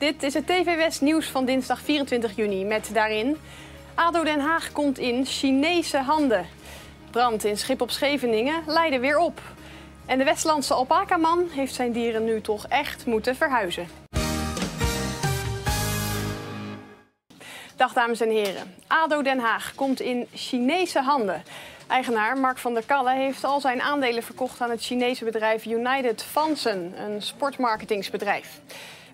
Dit is het TV West nieuws van dinsdag 24 juni met daarin... ADO Den Haag komt in Chinese handen. Brand in schip op Scheveningen leidde weer op. En de Westlandse alpacaman heeft zijn dieren nu toch echt moeten verhuizen. Dag dames en heren. ADO Den Haag komt in Chinese handen. Eigenaar Mark van der Kalle heeft al zijn aandelen verkocht aan het Chinese bedrijf United Fansen, een sportmarketingsbedrijf.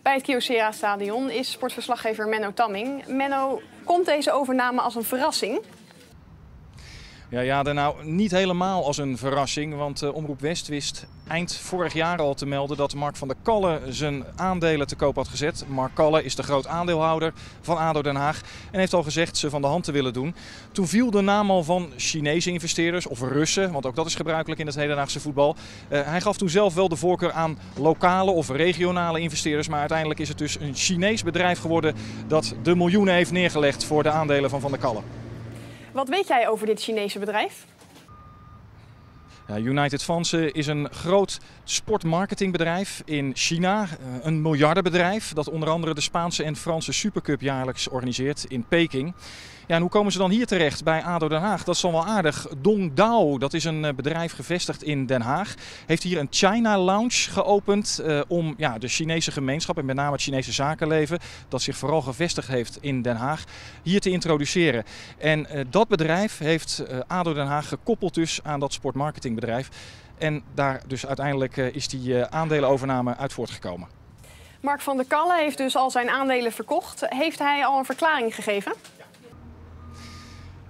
Bij het Kyocera-stadion is sportverslaggever Menno Tamming. Menno, komt deze overname als een verrassing? Ja, ja, nou niet helemaal als een verrassing, want uh, Omroep West wist eind vorig jaar al te melden dat Mark van der Kalle zijn aandelen te koop had gezet. Mark Kalle is de groot aandeelhouder van ADO Den Haag en heeft al gezegd ze van de hand te willen doen. Toen viel de naam al van Chinese investeerders of Russen, want ook dat is gebruikelijk in het hedendaagse voetbal. Uh, hij gaf toen zelf wel de voorkeur aan lokale of regionale investeerders, maar uiteindelijk is het dus een Chinees bedrijf geworden dat de miljoenen heeft neergelegd voor de aandelen van Van der Kalle. Wat weet jij over dit Chinese bedrijf? United Fansen is een groot sportmarketingbedrijf in China. Eh, een miljardenbedrijf dat onder andere de Spaanse en Franse Supercup jaarlijks organiseert in Peking. Ja, hoe komen ze dan hier terecht bij ADO Den Haag? Dat is dan wel aardig. Dong Dao, dat is een eh, bedrijf gevestigd in Den Haag, heeft hier een China Lounge geopend uh, om ja, de Chinese gemeenschap en met name het Chinese zakenleven, dat zich vooral gevestigd heeft in Den Haag, hier te introduceren. En uh, dat bedrijf heeft ADO Den Haag gekoppeld dus aan dat sportmarketingbedrijf. En daar dus uiteindelijk is die aandelenovername uit voortgekomen. Mark van der Kalle heeft dus al zijn aandelen verkocht. Heeft hij al een verklaring gegeven?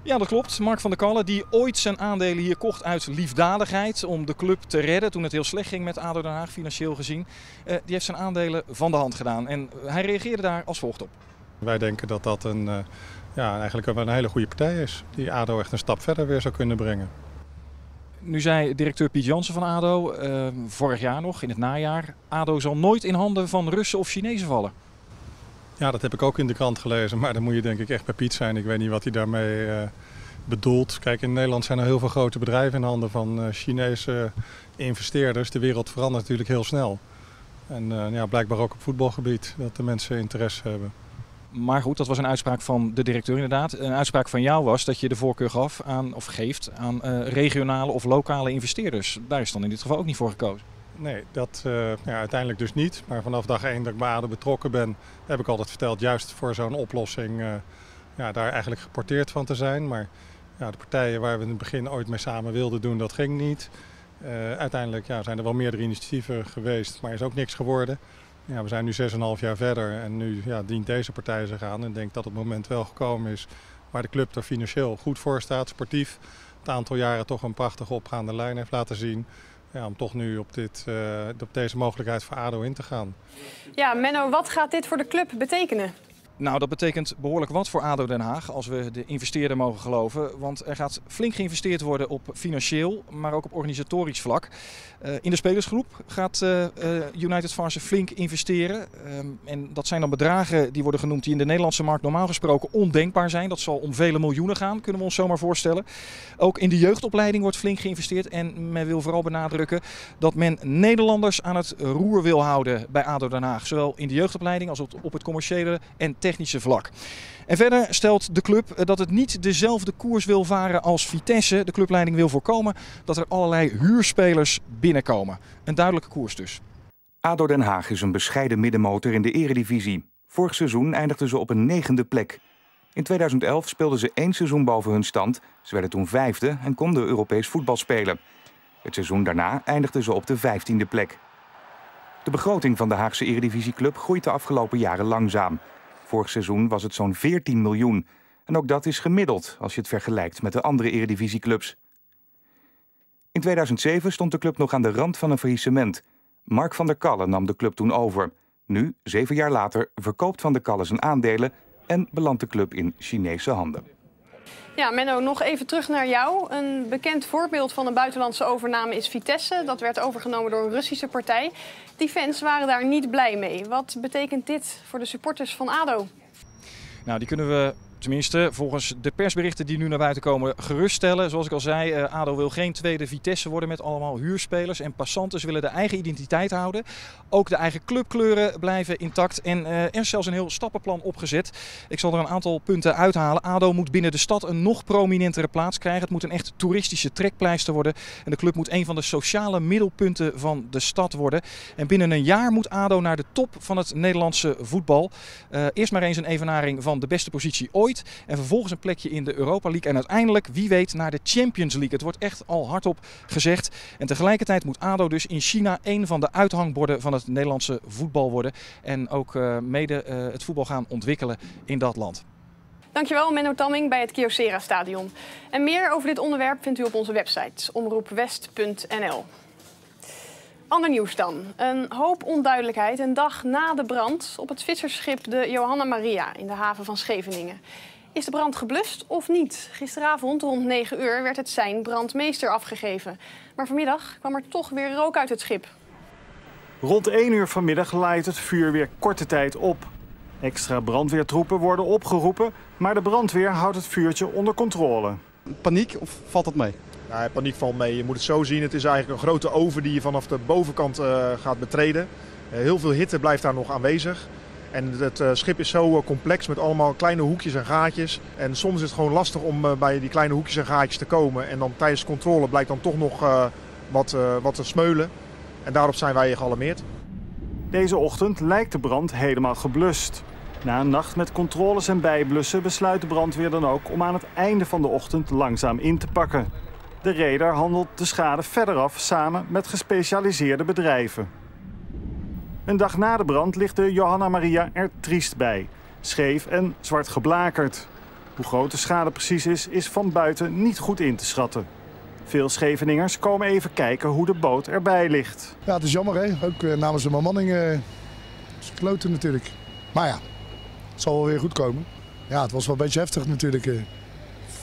Ja, dat klopt. Mark van der Kalle, die ooit zijn aandelen hier kocht uit liefdadigheid om de club te redden toen het heel slecht ging met ADO Den Haag, financieel gezien. Uh, die heeft zijn aandelen van de hand gedaan en hij reageerde daar als volgt op. Wij denken dat dat een, uh, ja, eigenlijk een hele goede partij is, die ADO echt een stap verder weer zou kunnen brengen. Nu zei directeur Piet Jansen van ADO, uh, vorig jaar nog, in het najaar, ADO zal nooit in handen van Russen of Chinezen vallen. Ja, dat heb ik ook in de krant gelezen. Maar dan moet je denk ik echt bij Piet zijn. Ik weet niet wat hij daarmee uh, bedoelt. Kijk, in Nederland zijn er heel veel grote bedrijven in handen van uh, Chinese investeerders. De wereld verandert natuurlijk heel snel. En uh, ja, blijkbaar ook op voetbalgebied dat de mensen interesse hebben. Maar goed, dat was een uitspraak van de directeur inderdaad. Een uitspraak van jou was dat je de voorkeur gaf aan, of geeft aan regionale of lokale investeerders. Daar is dan in dit geval ook niet voor gekozen. Nee, dat uh, ja, uiteindelijk dus niet. Maar vanaf dag één dat ik bij ADO betrokken ben, heb ik altijd verteld, juist voor zo'n oplossing, uh, ja, daar eigenlijk geporteerd van te zijn. Maar ja, de partijen waar we in het begin ooit mee samen wilden doen, dat ging niet. Uh, uiteindelijk ja, zijn er wel meerdere initiatieven geweest, maar is ook niks geworden. Ja, we zijn nu 6,5 jaar verder en nu ja, dient deze partij zich aan. En ik denk dat het moment wel gekomen is waar de club er financieel goed voor staat, sportief. Het aantal jaren toch een prachtige opgaande lijn heeft laten zien ja, om toch nu op, dit, uh, op deze mogelijkheid voor ADO in te gaan. Ja, Menno, wat gaat dit voor de club betekenen? Nou, dat betekent behoorlijk wat voor ADO Den Haag, als we de investeerder mogen geloven. Want er gaat flink geïnvesteerd worden op financieel, maar ook op organisatorisch vlak. Uh, in de spelersgroep gaat uh, uh, United Farce flink investeren. Um, en dat zijn dan bedragen die worden genoemd die in de Nederlandse markt normaal gesproken ondenkbaar zijn. Dat zal om vele miljoenen gaan, kunnen we ons zomaar voorstellen. Ook in de jeugdopleiding wordt flink geïnvesteerd. En men wil vooral benadrukken dat men Nederlanders aan het roer wil houden bij ADO Den Haag. Zowel in de jeugdopleiding als op, op het commerciële en technische vlak. En verder stelt de club dat het niet dezelfde koers wil varen als Vitesse. De clubleiding wil voorkomen dat er allerlei huurspelers binnenkomen. Een duidelijke koers dus. ADO Den Haag is een bescheiden middenmotor in de eredivisie. Vorig seizoen eindigden ze op een negende plek. In 2011 speelden ze één seizoen boven hun stand. Ze werden toen vijfde en konden Europees voetbal spelen. Het seizoen daarna eindigden ze op de vijftiende plek. De begroting van de Haagse Eredivisieclub groeit de afgelopen jaren langzaam. Vorig seizoen was het zo'n 14 miljoen. En ook dat is gemiddeld als je het vergelijkt met de andere eredivisieclubs. In 2007 stond de club nog aan de rand van een faillissement. Mark van der Kalle nam de club toen over. Nu, zeven jaar later, verkoopt Van der Kalle zijn aandelen en belandt de club in Chinese handen. Ja, Menno, nog even terug naar jou. Een bekend voorbeeld van een buitenlandse overname is Vitesse. Dat werd overgenomen door een Russische partij. Die fans waren daar niet blij mee. Wat betekent dit voor de supporters van ADO? Nou, die kunnen we tenminste volgens de persberichten die nu naar buiten komen, geruststellen. Zoals ik al zei, uh, ADO wil geen tweede Vitesse worden met allemaal huurspelers. En passanten willen de eigen identiteit houden. Ook de eigen clubkleuren blijven intact. En uh, er is zelfs een heel stappenplan opgezet. Ik zal er een aantal punten uithalen. ADO moet binnen de stad een nog prominentere plaats krijgen. Het moet een echt toeristische trekpleister worden. En de club moet een van de sociale middelpunten van de stad worden. En binnen een jaar moet ADO naar de top van het Nederlandse voetbal. Uh, eerst maar eens een evenaring van de beste positie ooit. En vervolgens een plekje in de Europa League. En uiteindelijk, wie weet, naar de Champions League. Het wordt echt al hardop gezegd. En tegelijkertijd moet ADO dus in China een van de uithangborden van het Nederlandse voetbal worden. En ook uh, mede uh, het voetbal gaan ontwikkelen in dat land. Dankjewel, Menno Tamming bij het Kyocera Stadion. En meer over dit onderwerp vindt u op onze website omroepwest.nl. Ander nieuws dan. Een hoop onduidelijkheid een dag na de brand op het vissersschip de Johanna Maria in de haven van Scheveningen. Is de brand geblust of niet? Gisteravond rond 9 uur werd het zijn brandmeester afgegeven. Maar vanmiddag kwam er toch weer rook uit het schip. Rond 1 uur vanmiddag laait het vuur weer korte tijd op. Extra brandweertroepen worden opgeroepen, maar de brandweer houdt het vuurtje onder controle. Paniek of valt dat mee? Nou, paniek valt mee. Je moet het zo zien. Het is eigenlijk een grote oven die je vanaf de bovenkant uh, gaat betreden. Uh, heel veel hitte blijft daar nog aanwezig. En het uh, schip is zo complex met allemaal kleine hoekjes en gaatjes. En soms is het gewoon lastig om bij die kleine hoekjes en gaatjes te komen. En dan tijdens de controle blijkt dan toch nog wat, wat te smeulen. En daarop zijn wij gealarmeerd. Deze ochtend lijkt de brand helemaal geblust. Na een nacht met controles en bijblussen besluit de brandweer dan ook om aan het einde van de ochtend langzaam in te pakken. De reder handelt de schade verder af samen met gespecialiseerde bedrijven. Een dag na de brand ligt de Johanna Maria er triest bij. Scheef en zwart geblakerd. Hoe groot de schade precies is, is van buiten niet goed in te schatten. Veel Scheveningers komen even kijken hoe de boot erbij ligt. Ja, het is jammer hè. Ook uh, namens de bemanning kloten natuurlijk. Maar ja, het zal wel weer goed komen. Ja, het was wel een beetje heftig natuurlijk, uh,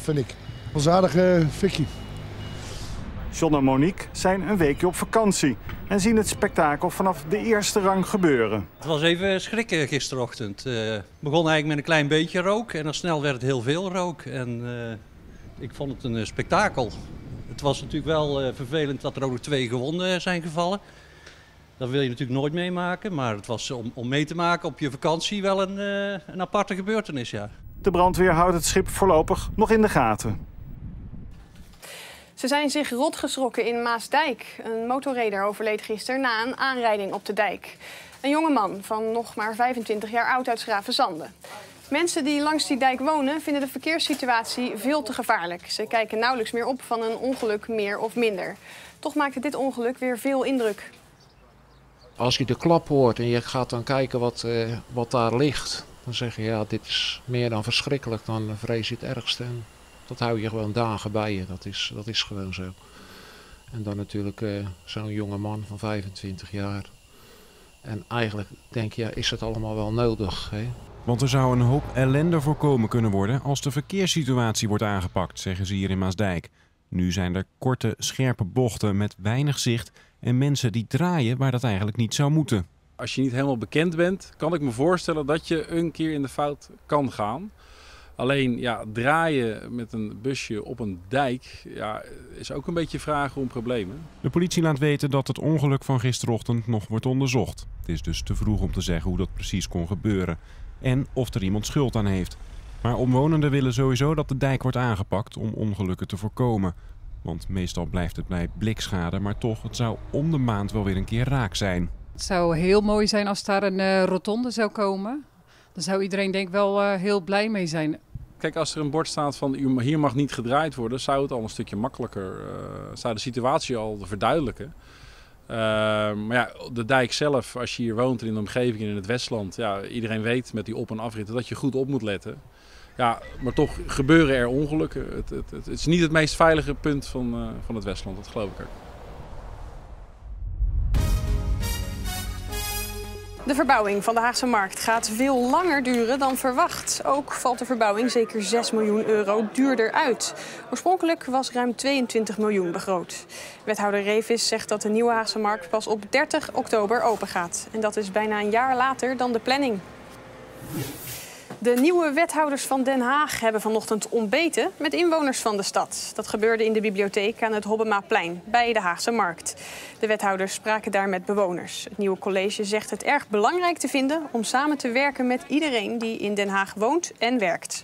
vind ik. Een aardige fikkie. John en Monique zijn een weekje op vakantie en zien het spektakel vanaf de eerste rang gebeuren. Het was even schrikken gisterochtend. Het uh, begon eigenlijk met een klein beetje rook en dan snel werd het heel veel rook. En uh, ik vond het een spektakel. Het was natuurlijk wel uh, vervelend dat er ook nog twee gewonden zijn gevallen. Dat wil je natuurlijk nooit meemaken, maar het was om, om mee te maken op je vakantie wel een, een aparte gebeurtenis, ja. De brandweer houdt het schip voorlopig nog in de gaten. Ze zijn zich rotgeschrokken in Maasdijk. Een motorrijder overleed gisteren na een aanrijding op de dijk. Een jonge man van nog maar 25 jaar oud uit Schravenzande. Mensen die langs die dijk wonen vinden de verkeerssituatie veel te gevaarlijk. Ze kijken nauwelijks meer op van een ongeluk meer of minder. Toch maakte dit ongeluk weer veel indruk. Als je de klap hoort en je gaat dan kijken wat, uh, wat daar ligt... dan zeg je, ja, dit is meer dan verschrikkelijk, dan vrees je het ergste. Dat hou je gewoon dagen bij je, dat is, dat is gewoon zo. En dan natuurlijk uh, zo'n jonge man van 25 jaar. En eigenlijk denk je, is het allemaal wel nodig? Hè? Want er zou een hoop ellende voorkomen kunnen worden als de verkeerssituatie wordt aangepakt, zeggen ze hier in Maasdijk. Nu zijn er korte, scherpe bochten met weinig zicht en mensen die draaien waar dat eigenlijk niet zou moeten. Als je niet helemaal bekend bent, kan ik me voorstellen dat je een keer in de fout kan gaan. Alleen ja, draaien met een busje op een dijk ja, is ook een beetje vragen om problemen. De politie laat weten dat het ongeluk van gisterochtend nog wordt onderzocht. Het is dus te vroeg om te zeggen hoe dat precies kon gebeuren en of er iemand schuld aan heeft. Maar omwonenden willen sowieso dat de dijk wordt aangepakt om ongelukken te voorkomen. Want meestal blijft het bij blikschade, maar toch, het zou om de maand wel weer een keer raak zijn. Het zou heel mooi zijn als daar een uh, rotonde zou komen. Daar zou iedereen denk ik wel uh, heel blij mee zijn. Kijk, als er een bord staat van hier mag niet gedraaid worden, zou het al een stukje makkelijker, uh, zou de situatie al verduidelijken. Uh, maar ja, de dijk zelf, als je hier woont in de omgeving in het Westland, ja, iedereen weet met die op- en afritten dat je goed op moet letten. Ja, maar toch gebeuren er ongelukken. Het, het, het, is niet het meest veilige punt van, van het Westland, dat geloof ik. De verbouwing van de Haagse Markt gaat veel langer duren dan verwacht. Ook valt de verbouwing zeker 6 miljoen euro duurder uit. Oorspronkelijk was ruim 22 miljoen begroot. Wethouder Revis zegt dat de nieuwe Haagse Markt pas op 30 oktober open gaat. En dat is bijna een jaar later dan de planning. De nieuwe wethouders van Den Haag hebben vanochtend ontbeten met inwoners van de stad. Dat gebeurde in de bibliotheek aan het Hobbemaplein bij de Haagse Markt. De wethouders spraken daar met bewoners. Het nieuwe college zegt het erg belangrijk te vinden om samen te werken met iedereen die in Den Haag woont en werkt.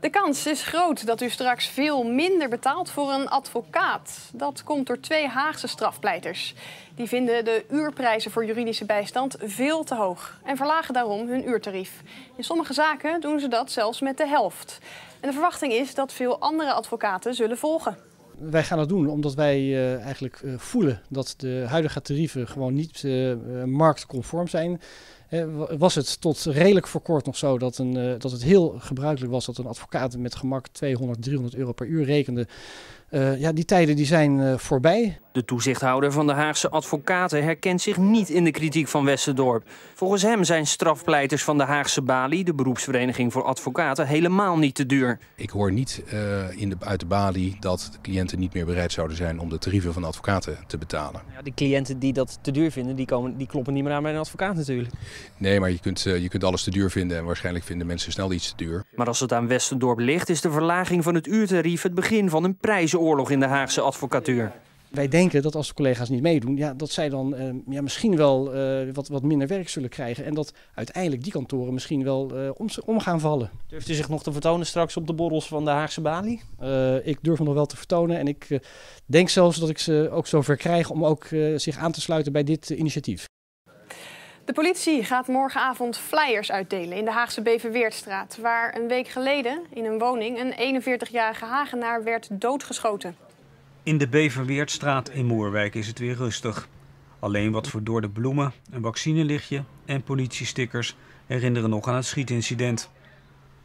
De kans is groot dat u straks veel minder betaalt voor een advocaat. Dat komt door twee Haagse strafpleiters. Die vinden de uurprijzen voor juridische bijstand veel te hoog en verlagen daarom hun uurtarief. In sommige zaken doen ze dat zelfs met de helft. En de verwachting is dat veel andere advocaten zullen volgen. Wij gaan dat doen omdat wij uh, eigenlijk uh, voelen dat de huidige tarieven gewoon niet uh, marktconform zijn was het tot redelijk voor kort nog zo dat, een, uh, dat het heel gebruikelijk was dat een advocaat met gemak 200, 300 euro per uur rekende. Uh, ja, die tijden die zijn uh, voorbij. De toezichthouder van de Haagse advocaten herkent zich niet in de kritiek van Westendorp. Volgens hem zijn strafpleiters van de Haagse Bali, de beroepsvereniging voor advocaten, helemaal niet te duur. Ik hoor niet uh, in de, uit de Bali dat de cliënten niet meer bereid zouden zijn om de tarieven van de advocaten te betalen. Ja, die cliënten die dat te duur vinden, die, komen, die kloppen niet meer aan bij een advocaat natuurlijk. Nee, maar je kunt, je kunt alles te duur vinden en waarschijnlijk vinden mensen snel iets te duur. Maar als het aan Westendorp ligt, is de verlaging van het uurtarief het begin van een prijzenoorlog in de Haagse advocatuur. Wij denken dat als de collega's niet meedoen, ja, dat zij dan uh, ja, misschien wel uh, wat, wat minder werk zullen krijgen. En dat uiteindelijk die kantoren misschien wel uh, om, om, gaan vallen. Durft u zich nog te vertonen straks op de borrels van de Haagse Bali? ik durf me nog wel te vertonen. En ik denk zelfs dat ik ze ook zover krijg om ook zich aan te sluiten bij dit initiatief. De politie gaat morgenavond flyers uitdelen in de Haagse Beverweertstraat, waar een week geleden in een woning een 41-jarige Hagenaar werd doodgeschoten. In de Beverweertstraat in Moerwijk is het weer rustig. Alleen wat verdorde bloemen, een vaccinelichtje en politiestickers herinneren nog aan het schietincident.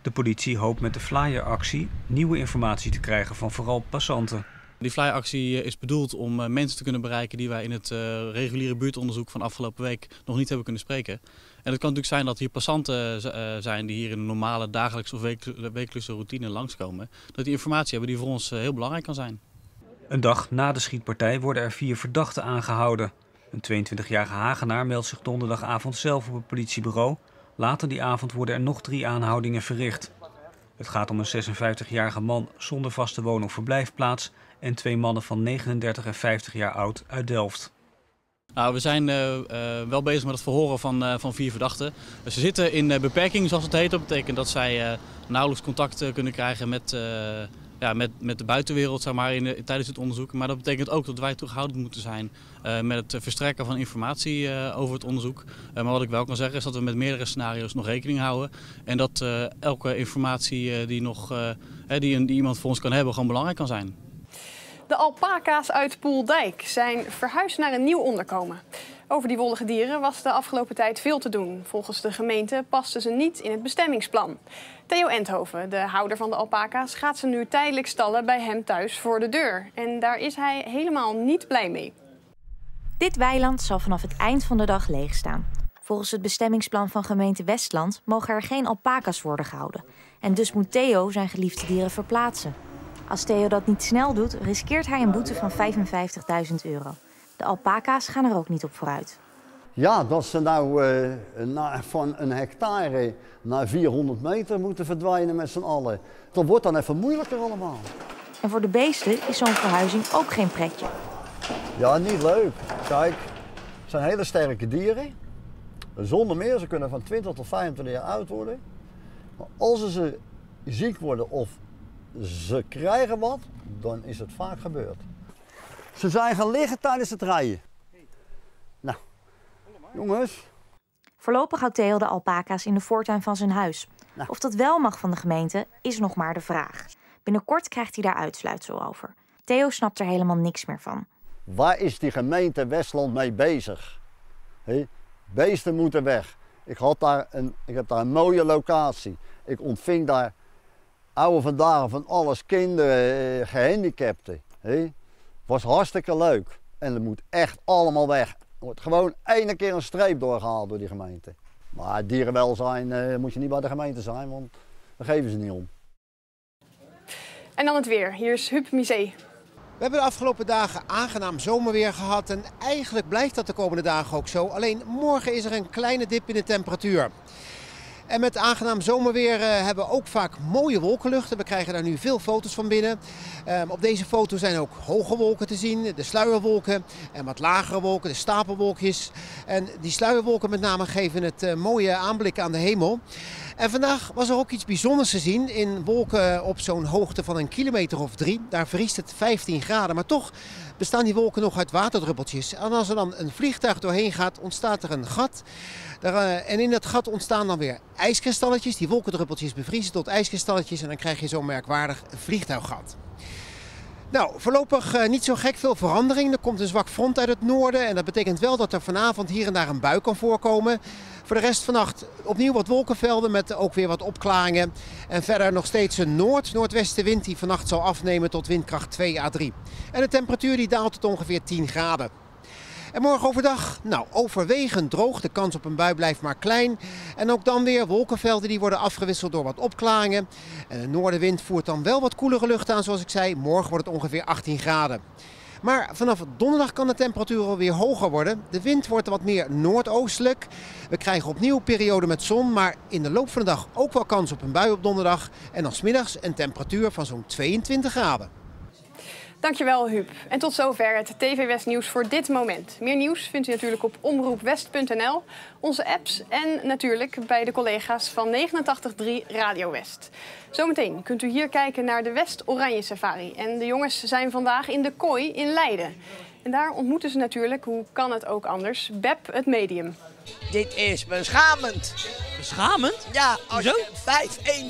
De politie hoopt met de flyeractie nieuwe informatie te krijgen van vooral passanten. Die flyeractie is bedoeld om eh, mensen te kunnen bereiken die wij in het uh, reguliere buurtonderzoek van afgelopen week nog niet hebben kunnen spreken. En het kan natuurlijk zijn dat hier passanten zijn die hier in een normale dagelijkse of wekelijkse routine langskomen. Dat die informatie hebben die voor ons heel belangrijk kan zijn. Een dag na de schietpartij worden er vier verdachten aangehouden. Een 22-jarige Hagenaar meldt zich donderdagavond zelf op het politiebureau. Later die avond worden er nog drie aanhoudingen verricht. Het gaat om een 56-jarige man zonder vaste woon- of verblijfplaats en twee mannen van 39 en 50 jaar oud uit Delft. Nou, we zijn uh, uh, wel bezig met het verhoren van, uh, van vier verdachten. ze zitten in beperking, zoals het heet. Dat betekent dat zij nauwelijks contact kunnen krijgen met, ja, met, met de buitenwereld zeg maar, in, tijdens het onderzoek. Maar dat betekent ook dat wij terughoudend moeten zijn met het verstrekken van informatie over het onderzoek. maar wat ik wel kan zeggen is dat we met meerdere scenario's nog rekening houden. En dat elke informatie die, nog, die iemand voor ons kan hebben gewoon belangrijk kan zijn. De alpaca's uit Poeldijk zijn verhuisd naar een nieuw onderkomen. Over die wollige dieren was de afgelopen tijd veel te doen. Volgens de gemeente pasten ze niet in het bestemmingsplan. Theo Endhoven, de houder van de alpaca's, gaat ze nu tijdelijk stallen bij hem thuis voor de deur. En daar is hij helemaal niet blij mee. Dit weiland zal vanaf het eind van de dag leeg staan. Volgens het bestemmingsplan van gemeente Westland mogen er geen alpaca's worden gehouden. En dus moet Theo zijn geliefde dieren verplaatsen. Als Theo dat niet snel doet, riskeert hij een boete van 55.000 euro. De alpaca's gaan er ook niet op vooruit. Ja, dat ze nou uh, van een hectare naar 400 meter moeten verdwijnen met z'n allen. Dat wordt dan even moeilijker allemaal. En voor de beesten is zo'n verhuizing ook geen pretje. Ja, niet leuk. Kijk, het zijn hele sterke dieren. Zonder meer, ze kunnen van 20 tot 25 jaar oud worden. Maar als ze ziek worden of ze krijgen wat, dan is het vaak gebeurd. Ze zijn gaan liggen tijdens het rijden. Nou, jongens. Voorlopig houdt Theo de alpaca's in de voortuin van zijn huis. Nou. Of dat wel mag van de gemeente, is nog maar de vraag. Binnenkort krijgt hij daar uitsluitsel over. Theo snapt er helemaal niks meer van. Waar is die gemeente Westland mee bezig? He? Beesten moeten weg. Ik, had daar een, ik heb daar een mooie locatie. Ik ontving daar oude vandaag van alles, kinderen, eh, gehandicapten. He? Was hartstikke leuk. En het moet echt allemaal weg. Er wordt gewoon één keer een streep doorgehaald door die gemeente. Maar dierenwelzijn uh, moet je niet bij de gemeente zijn, want daar geven ze niet om. En dan het weer. Hier is Huub Misee. We hebben de afgelopen dagen aangenaam zomerweer gehad en eigenlijk blijft dat de komende dagen ook zo. Alleen morgen is er een kleine dip in de temperatuur. En met aangenaam zomerweer uh, hebben we ook vaak mooie wolkenluchten. We krijgen daar nu veel foto's van binnen. Um, op deze foto zijn ook hoge wolken te zien, de sluierwolken en wat lagere wolken, de stapelwolkjes. En die sluierwolken met name geven het uh, mooie aanblik aan de hemel. En vandaag was er ook iets bijzonders te zien in wolken op zo'n hoogte van een kilometer of drie. Daar vriest het 15 graden, maar toch bestaan die wolken nog uit waterdruppeltjes. En als er dan een vliegtuig doorheen gaat, ontstaat er een gat. Daar, en in dat gat ontstaan dan weer ijskristalletjes. Die wolkendruppeltjes bevriezen tot ijskristalletjes en dan krijg je zo'n merkwaardig vliegtuiggat. Nou, voorlopig uh, niet zo gek veel verandering. Er komt een zwak front uit het noorden en dat betekent wel dat er vanavond hier en daar een bui kan voorkomen. Voor de rest vannacht opnieuw wat wolkenvelden met ook weer wat opklaringen. En verder nog steeds een noord-noordwestenwind die vannacht zal afnemen tot windkracht 2 à 3. En de temperatuur die daalt tot ongeveer 10 graden. En morgen overdag, nou overwegend droog. De kans op een bui blijft maar klein. En ook dan weer wolkenvelden die worden afgewisseld door wat opklaringen. En de noordenwind voert dan wel wat koelere lucht aan zoals ik zei. Morgen wordt het ongeveer 18 graden. Maar vanaf donderdag kan de temperatuur alweer hoger worden. De wind wordt wat meer noordoostelijk. We krijgen opnieuw periode met zon, maar in de loop van de dag ook wel kans op een bui op donderdag. En dan smiddags een temperatuur van zo'n 22 graden. Dankjewel, Huub. En tot zover het TV West nieuws voor dit moment. Meer nieuws vindt u natuurlijk op omroepwest.nl, onze apps en natuurlijk bij de collega's van 89.3 Radio West. Zometeen kunt u hier kijken naar de West-Oranje Safari. En de jongens zijn vandaag in de kooi in Leiden. En daar ontmoeten ze natuurlijk, hoe kan het ook anders, Beb het medium. Dit is beschamend. Beschamend? Ja, als Zo? je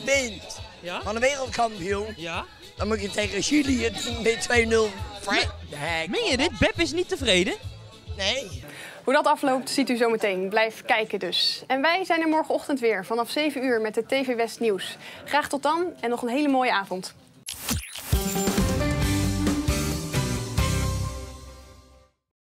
5-1 bent Ja? van de wereldkampioen, Ja? Dan moet je tegen Chili het met 2-0 Fred de hek. Meen je dit? Beb is niet tevreden? Nee. Hoe dat afloopt ziet u zometeen. Blijf kijken dus. En wij zijn er morgenochtend weer vanaf 7 uur met het TV West nieuws. Graag tot dan en nog een hele mooie avond.